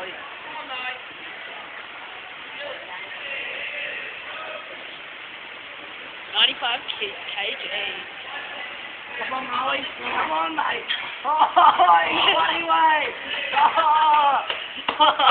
Molly. Come on, Molly. Ninety-five k- kg. Come on, Molly. Come on, mate. Oh, he's running away. Oh.